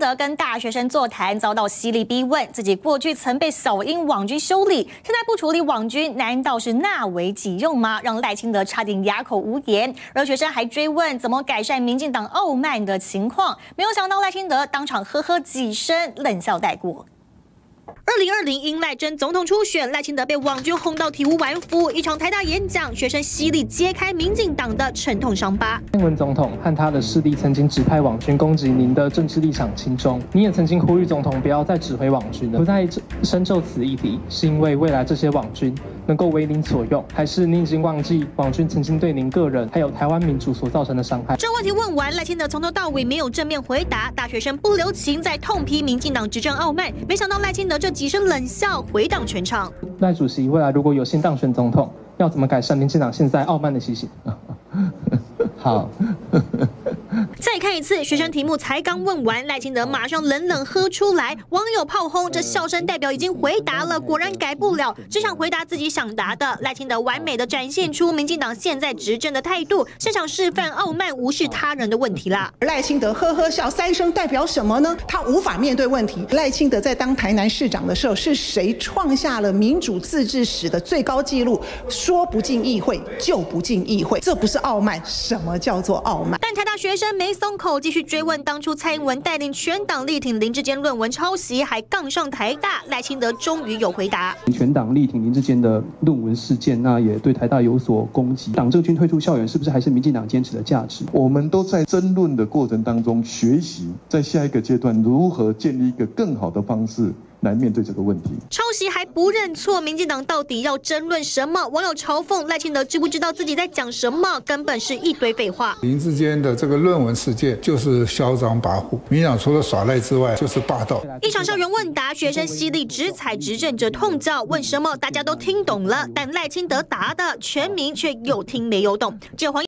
德跟大学生座谈，遭到犀利逼问，自己过去曾被小英网军修理，现在不处理网军，难道是纳为己用吗？让赖清德差点哑口无言。而学生还追问怎么改善民进党傲慢的情况，没有想到赖清德当场呵呵几声，冷笑带过。二零二零因赖真总统初选，赖清德被网军轰到体无完肤。一场台大演讲，学生犀利揭开民进党的沉痛伤疤。蔡英文总统和他的势力曾经指派网军攻击您的政治立场轻中，你也曾经呼吁总统不要再指挥网军了。不再深究此议题，是因为未来这些网军能够为您所用，还是您已经忘记网军曾经对您个人还有台湾民主所造成的伤害？这问题问完，赖清德从头到尾没有正面回答。大学生不留情，在痛批民进党执政傲慢。没想到赖清德这。几声冷笑回荡全场。赖主席未来如果有幸当选总统，要怎么改善民进党现在傲慢的习性？好。再看一次，学生题目才刚问完，赖清德马上冷冷喝出来。网友炮轰，这笑声代表已经回答了，果然改不了，只想回答自己想答的。赖清德完美的展现出民进党现在执政的态度，现场示范傲慢无视他人的问题啦。赖清德呵呵笑三声代表什么呢？他无法面对问题。赖清德在当台南市长的时候，是谁创下了民主自治史的最高纪录？说不进议会就不进议会，这不是傲慢，什么叫做傲慢？但台大学生没松口，继续追问当初蔡英文带领全党力挺林志坚论文抄袭，还杠上台大。赖清德终于有回答：全党力挺林志坚的论文事件，那也对台大有所攻击。党政军退出校园，是不是还是民进党坚持的价值？我们都在争论的过程当中学习，在下一个阶段如何建立一个更好的方式。来面对这个问题，抄袭还不认错，民进党到底要争论什么？网友嘲讽赖清德知不知道自己在讲什么？根本是一堆废话。林志坚的这个论文事件就是嚣张跋扈，民进党除了耍赖之外就是霸道。一场校园问答，学生犀利直踩执政者痛叫，问什么大家都听懂了，但赖清德答的全民却有听没有懂。这黄。